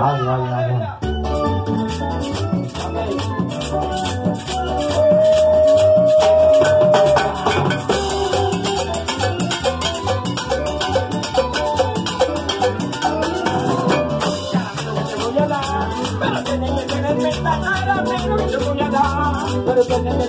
Ay, ay, ay. Pero que me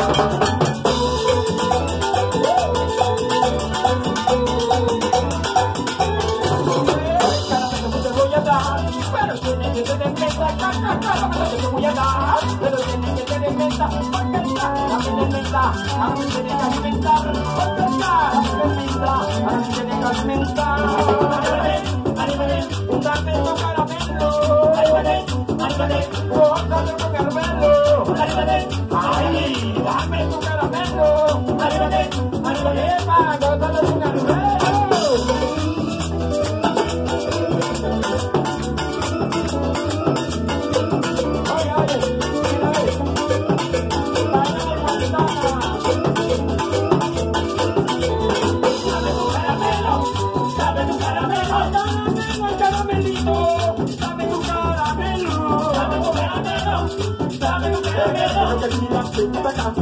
Arriba, arriba, alimenta, alimenta, caramelo, Arriba, arriba, un tartito caramelo, Arriba, arriba, dame tu caramelo, arriba, arriba I'm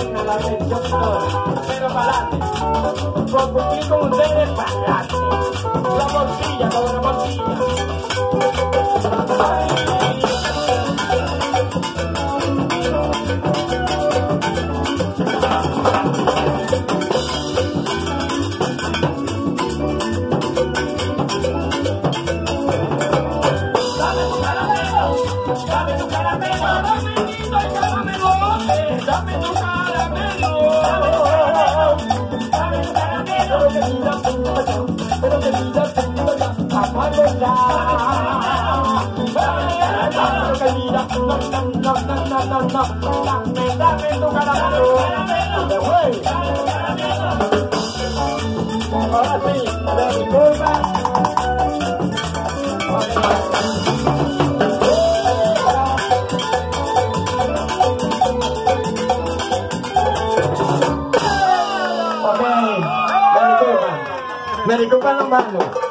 vaina la revolución, pero para por cumplir con ustedes para adelante, la bolsilla, con la bolsilla. Dame tu caramelo, dame tu caramelo, dame tu caramelo. Ahora sí, de mi Me disculpan los.